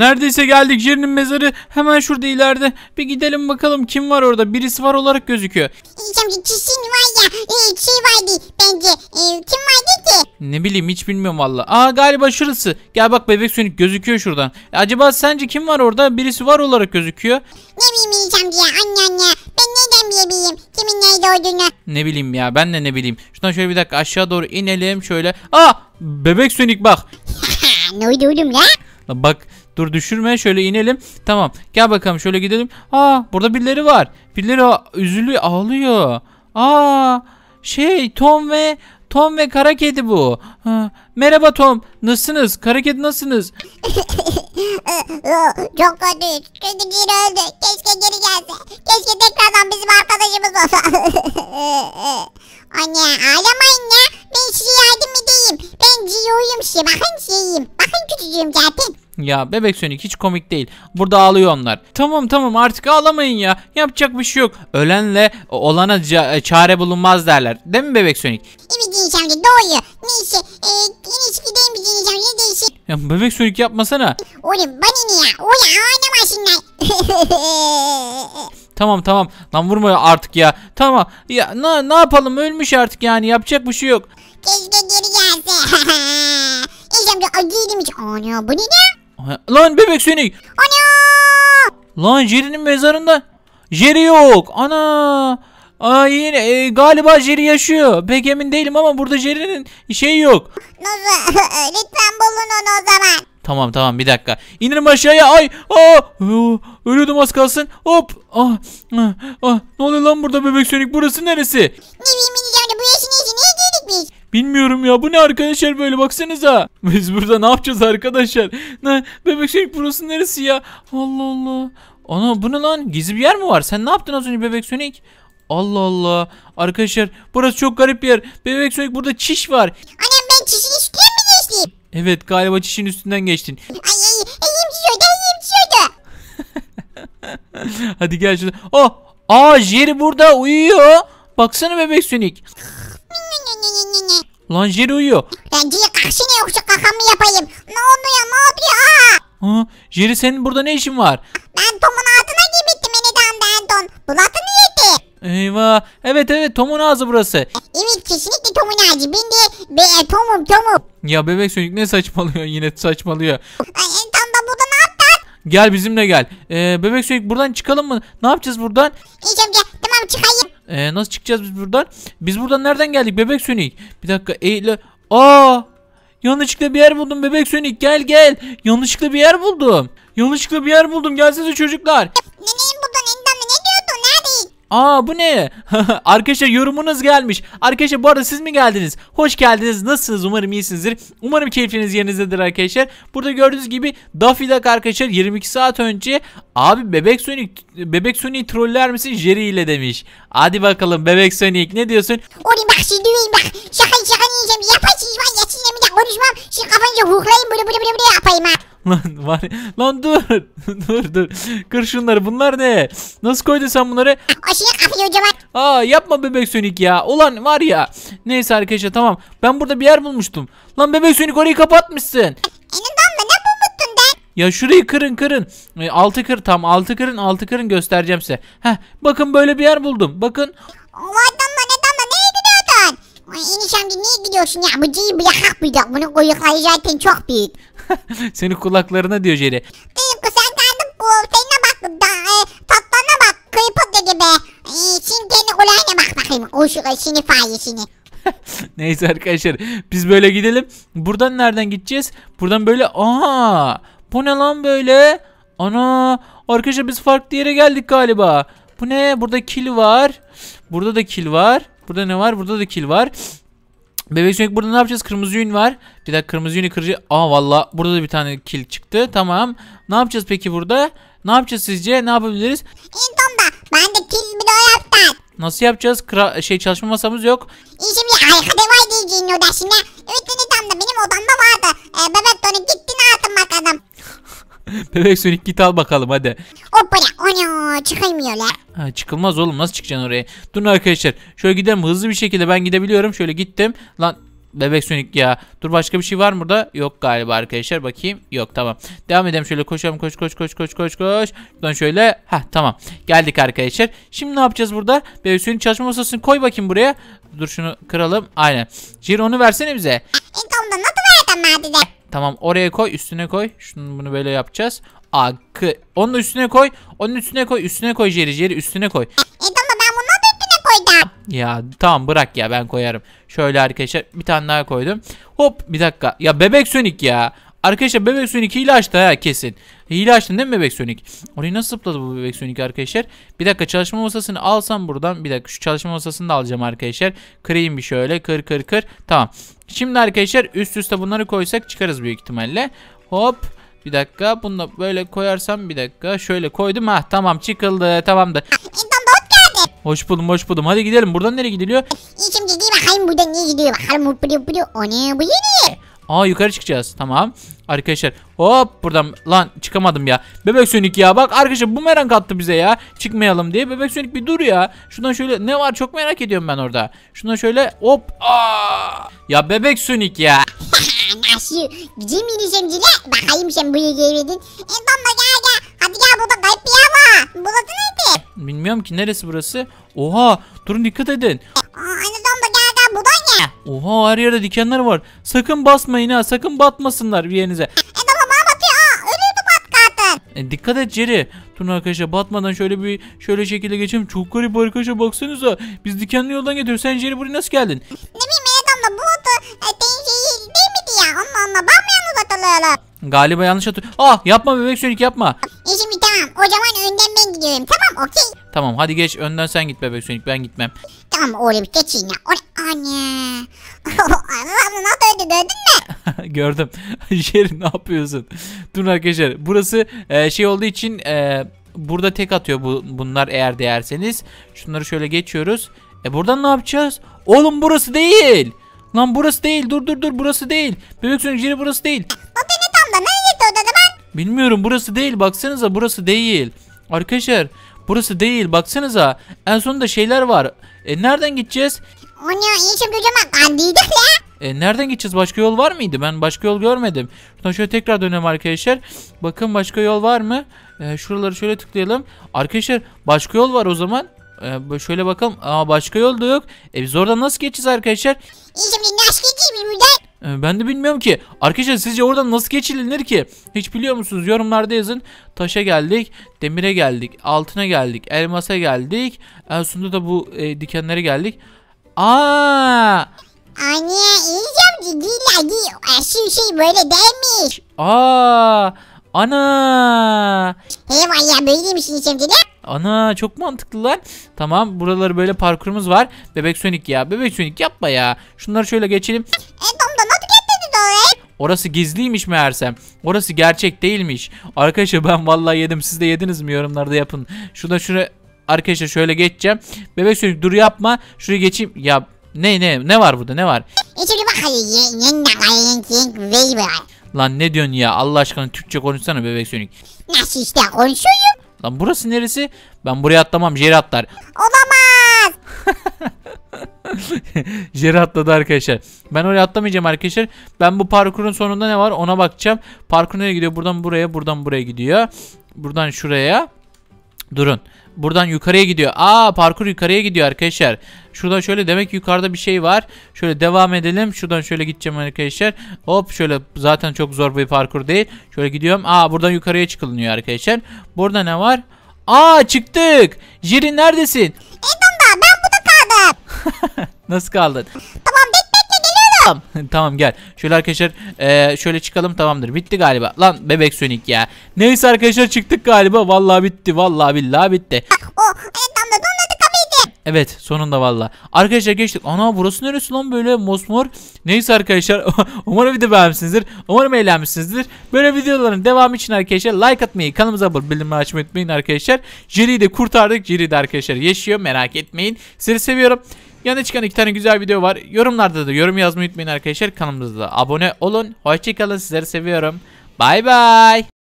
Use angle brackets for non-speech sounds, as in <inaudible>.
Neredeyse geldik Jerry'nin mezarı hemen şurada ileride. Bir gidelim bakalım kim var orada. Birisi var olarak gözüküyor. İnşallah kesin var ya e, şey vardı bence. E, kim vardı ki? Ne bileyim hiç bilmiyorum valla. Aa galiba şurası. Gel bak bebek sönük gözüküyor şuradan. E, acaba sence kim var orada? Birisi var olarak gözüküyor. Ne bileyim İnşallah ya anne anne. Ben nereden bilebileyim kimin nerede olduğunu? Ne bileyim ya ben de ne bileyim. Şuradan şöyle bir dakika aşağı doğru inelim şöyle. Aa bebek sönük bak. <laughs> ne oldu oğlum la? Bak dur düşürme şöyle inelim. Tamam gel bakalım şöyle gidelim. Aa burada birileri var. Birileri üzülüyor ağlıyor. Aa şey Tom ve Tom ve kara kedi bu. Ha, merhaba Tom. Nasılsınız? Kara kedi nasılsınız? <laughs> Çok kötü. Kedi geri öldü. Keşke geri gelse. Keşke tekrardan bizim arkadaşımız olsa. <laughs> Anne ağlamayın ya. Ben size yardım edeyim. Ben ciyoyum size. Bakın şeyim. Bakın küçücüğüm zaten. Ya bebek sönük hiç komik değil. Burada ağlıyor onlar. Tamam tamam artık ağlamayın ya. Yapacak bir şey yok. Ölenle olana ca- çare bulunmaz derler. Değil mi bebek sönük? Evet inşallah doğru. Neyse. E, en iyisi gideyim biz inşallah. Ne değilsin? Ya bebek sönük yapmasana. Oğlum bana ne ya? Oğlum ağlamasınlar. <laughs> Tamam tamam. Lan vurma artık ya. Tamam. Ya ne, ne yapalım ölmüş artık yani yapacak bir şey yok. Keşke geri gelse. <laughs> İnşallah acıydım hiç. Ana bu ne ya? Ha, Lan bebek sönük. Ana! Lan Jerry'nin mezarında. Jerry yok. Ana. Aa yine e, galiba Jerry yaşıyor. Pek emin değilim ama burada Jerry'nin şeyi yok. Nasıl? <laughs> Lütfen bulun onu o zaman. Tamam tamam bir dakika. İnerim aşağıya. Ay. Aa. Aa, Ölüyordum az kalsın. Hop. Ah, ah, ah. Ne oluyor lan burada bebek sönük? Burası neresi? Ne Bilmiyorum ya bu ne arkadaşlar böyle baksanıza. <laughs> Biz burada ne yapacağız arkadaşlar? Ne, bebek sönük burası neresi ya? Allah Allah. Ana bu ne lan? Gizli bir yer mi var? Sen ne yaptın az önce bebek sönük? Allah Allah. Arkadaşlar burası çok garip bir yer. Bebek sönük burada çiş var. Anam ben çişin üstüne mi geçtim? Evet galiba çişin üstünden geçtin. Ay ay elim şişiyordu elim şişiyordu. <laughs> Hadi gel şurada. Oh! Aa Jerry burada uyuyor. Baksana bebek sönük. Ne ne ne ne ne ne. Lan Jerry uyuyor. Bence kalksana yoksa kakamı yapayım. Ne oldu ya ne oldu ya? Aa! Ha, Jerry senin burada ne işin var? Ben Tom'un altına gibittim eneden ben Tom. Bulatını yedi. Eyvah. Evet evet Tom'un ağzı burası. Evet kesinlikle Tom'un ağacı. Ben de be, e, Tom'um Tom'um. Ya bebek sönük ne saçmalıyor <laughs> yine saçmalıyor. Ay, en tam da burada ne yaptın? Gel bizimle gel. Ee, bebek sönük buradan çıkalım mı? Ne yapacağız buradan? İnşallah tamam çıkayım. Ee, nasıl çıkacağız biz buradan? Biz buradan nereden geldik bebek sönük? Bir dakika eğile. Aa! Yanlışlıkla bir yer buldum bebek sönük gel gel. Yanlışlıkla bir yer buldum. Yanlışlıkla bir yer buldum. Gelsenize çocuklar. Ne ne buradan eniden ne diyordun? Neredeyiz? Aa bu ne? <laughs> Arkadaşlar yorumunuz gelmiş. Arkadaşlar bu arada siz mi geldiniz? Hoş geldiniz. Nasılsınız? Umarım iyisinizdir. Umarım keyfiniz yerinizdedir arkadaşlar. Burada gördüğünüz gibi Daffy Duck arkadaşlar 22 saat önce abi bebek Sonic bebek Sonic'i troller misin Jerry ile demiş. Hadi bakalım bebek Sonic ne diyorsun? Oğlum bak şimdi bak. Şaka şaka yiyeceğim. Yaparsınız var ya sizinle bir konuşmam. Şimdi kafanıza huklayayım böyle böyle böyle yapayım ha. Lan var lan dur <laughs> dur dur kır şunları bunlar ne nasıl koydun sen bunları. Aa yapma bebek sönük ya. Ulan var ya. Neyse arkadaşlar tamam. Ben burada bir yer bulmuştum. Lan bebek sönük orayı kapatmışsın. Ne? Ya şurayı kırın kırın. E, altı kır tam altı kırın altı kırın göstereceğim size. Heh bakın böyle bir yer buldum. Bakın. O adamla neden de nereye gidiyordun? Ay enişem niye gidiyorsun ya? Bu ciyi bırakak de. Bunun kuyrukları zaten çok büyük. <laughs> Senin kulaklarına diyor Jerry. Kız sen kendin bu. Seninle bak. Da, e, tatlana bak. Kıypıt gibi. E, şimdi kendi kulağına bak bakayım. O şu seni fayesini. <laughs> Neyse arkadaşlar biz böyle gidelim. Buradan nereden gideceğiz? Buradan böyle aa bu ne lan böyle? Ana arkadaşlar biz farklı yere geldik galiba. Bu ne? Burada kil var. Burada da kil var. Burada ne var? Burada da kil var. Bebek Sonic burada ne yapacağız? Kırmızı yün var. Bir dakika kırmızı yünü kırıcı. Aa valla burada da bir tane kil çıktı. Tamam. Ne yapacağız peki burada? Ne yapacağız sizce? Ne yapabiliriz? Entom da. Ben de kil bir daha yaptım. Nasıl yapacağız? Kra- şey çalışma masamız yok. Şimdi arkada var diyeceğin odasında. Evet enişem de benim odamda vardı. E, bebek donu gitti ne yaptın bakalım. <laughs> Bebek Sonic git al bakalım hadi. Hoppala. Ana çıkamıyorlar. Ha, çıkılmaz oğlum nasıl çıkacaksın oraya? Durun arkadaşlar şöyle gidelim hızlı bir şekilde ben gidebiliyorum şöyle gittim. Lan bebek sönük ya. Dur başka bir şey var mı burada? Yok galiba arkadaşlar. Bakayım. Yok tamam. Devam edelim şöyle koşalım koş koş koş koş koş koş. Şuradan şöyle. Heh tamam. Geldik arkadaşlar. Şimdi ne yapacağız burada? Bebek sönük çalışma masasını koy bakayım buraya. Dur şunu kıralım. Aynen. Jir onu versene bize. E tamam da nasıl ben? Tamam oraya koy üstüne koy. Şunu bunu böyle yapacağız. Akı. Onun üstüne koy. Onun üstüne koy. Üstüne koy Jerry. Jerry üstüne koy. E tamam da ben bunu nasıl üstüne koyacağım? Ya tamam bırak ya ben koyarım. Şöyle arkadaşlar bir tane daha koydum. Hop bir dakika. Ya bebek Sonic ya. Arkadaşlar bebek Sonic hile açtı ha kesin. Hile açtın değil mi bebek Sonic? Orayı nasıl zıpladı bu bebek Sonic arkadaşlar? Bir dakika çalışma masasını alsam buradan. Bir dakika şu çalışma masasını da alacağım arkadaşlar. Kırayım bir şöyle kır kır kır. Tamam. Şimdi arkadaşlar üst üste bunları koysak çıkarız büyük ihtimalle. Hop. Bir dakika bunu da böyle koyarsam bir dakika şöyle koydum ha tamam çıkıldı tamamdır. Tamam da hoş buldum hoş buldum hadi gidelim buradan nereye gidiliyor? Şimdi giy bakayım buradan niye gidiyor bakalım. O ne bu yeni? Aa yukarı çıkacağız. Tamam. Arkadaşlar hop buradan lan çıkamadım ya. Bebek Sonic ya bak arkadaşlar bu merak attı bize ya. Çıkmayalım diye. Bebek Sonic bir dur ya. Şuradan şöyle ne var çok merak ediyorum ben orada. Şuradan şöyle hop. Aa! Ya Bebek Sonic ya. Nasıl? Mi ineceğim Cile? Bakayım sen buraya geldin. E da gel gel. Hadi gel burada kayıp bir yer var. Burası neydi? Bilmiyorum ki neresi burası. Oha durun dikkat edin. Aa Oha her yerde dikenler var. Sakın basmayın ha sakın batmasınlar bir yerinize. E. E, dikkat et Jerry. Durun arkadaşlar batmadan şöyle bir şöyle şekilde geçelim. Çok garip arkadaşlar baksanıza. Biz dikenli yoldan gidiyoruz. Sen Jerry buraya nasıl geldin? Ne bileyim Eda abla bu otu e, değil miydi ya? Ben mi yanlış hatırlıyorum? Galiba yanlış hatırlıyorum. Ah yapma bebek sönük yapma. Şimdi tamam o zaman önden ben gidiyorum tamam okey. Tamam hadi geç önden sen git bebek sönük ben gitmem. Tamam oğlum geçin ya. O anne. Allah'ım nasıl öldü gördün mü? <laughs> Gördüm. <laughs> Jerry ne yapıyorsun? Durun arkadaşlar. Burası e, şey olduğu için e, burada tek atıyor bu bunlar eğer değerseniz. Şunları şöyle geçiyoruz. E buradan ne yapacağız? Oğlum burası değil. Lan burası değil. Dur dur dur burası değil. Bebek sönük Jerry burası değil. Bilmiyorum burası değil baksanıza burası değil. Arkadaşlar burası değil baksanıza. En sonunda şeyler var. E nereden gideceğiz? O ne iyi şimdi hocam kandiydi ya. E nereden gideceğiz? Başka yol var mıydı? Ben başka yol görmedim. Şuradan şöyle tekrar dönelim arkadaşlar. Bakın başka yol var mı? E, şuraları şöyle tıklayalım. Arkadaşlar başka yol var o zaman. E, şöyle bakalım. Aa başka yol da yok. E biz oradan nasıl geçeceğiz arkadaşlar? İyi şimdi nasıl geçeyim buradan? E, ben de bilmiyorum ki. Arkadaşlar sizce oradan nasıl geçilir ki? Hiç biliyor musunuz? Yorumlarda yazın. Taşa geldik, demire geldik, altına geldik, elmasa geldik. En sonunda da bu e, dikenlere geldik. Aa! Anne iyiyeceğim değil değil. Şu şey böyle değilmiş. Aa! Ana! Hey ya böyleymiş iyiyeceğim dedi. Ana çok mantıklı lan. Tamam buraları böyle parkurumuz var. Bebek Sonic ya. Bebek Sonic yapma ya. Şunları şöyle geçelim. E Orası gizliymiş meğersem. Orası gerçek değilmiş. Arkadaşlar ben vallahi yedim. Siz de yediniz mi? Yorumlarda yapın. Şurada şuraya arkadaşlar şöyle geçeceğim. Bebek Sonic dur yapma. Şuraya geçeyim. Ya ne ne ne var burada ne var? Lan ne diyorsun ya? Allah aşkına Türkçe konuşsana Bebek Sonic. Nasıl işte konuşuyorum? Lan burası neresi? Ben buraya atlamam. Jerry atlar. Olamaz. <laughs> <laughs> Jerry atladı arkadaşlar. Ben oraya atlamayacağım arkadaşlar. Ben bu parkurun sonunda ne var ona bakacağım. Parkur nereye gidiyor? Buradan buraya, buradan buraya gidiyor. Buradan şuraya. Durun. Buradan yukarıya gidiyor. Aa parkur yukarıya gidiyor arkadaşlar. Şuradan şöyle demek yukarıda bir şey var. Şöyle devam edelim. Şuradan şöyle gideceğim arkadaşlar. Hop şöyle zaten çok zor bir parkur değil. Şöyle gidiyorum. Aa buradan yukarıya çıkılıyor arkadaşlar. Burada ne var? Aa çıktık. Jerry neredesin? E tam da ben burada kaldım. <laughs> Nasıl kaldın? Tamam bekle bekle geliyorum. Tamam, <laughs> gel. Şöyle arkadaşlar eee, şöyle çıkalım tamamdır. Bitti galiba. Lan bebek Sonic ya. Neyse arkadaşlar çıktık galiba. Vallahi bitti. Vallahi billahi bitti. O e tam da donladı kapıydı. Evet sonunda valla. Arkadaşlar geçtik. Ana burası neresi lan böyle mosmor. Neyse arkadaşlar <laughs> umarım video beğenmişsinizdir. Umarım eğlenmişsinizdir. Böyle videoların devamı için arkadaşlar like atmayı, kanalımıza abone bildirimleri açmayı unutmayın arkadaşlar. Jerry'i de kurtardık. Jerry de arkadaşlar yaşıyor merak etmeyin. Sizi seviyorum. Yanına çıkan iki tane güzel video var. Yorumlarda da yorum yazmayı unutmayın arkadaşlar. Kanalımıza da abone olun. Hoşçakalın sizleri seviyorum. Bay bay.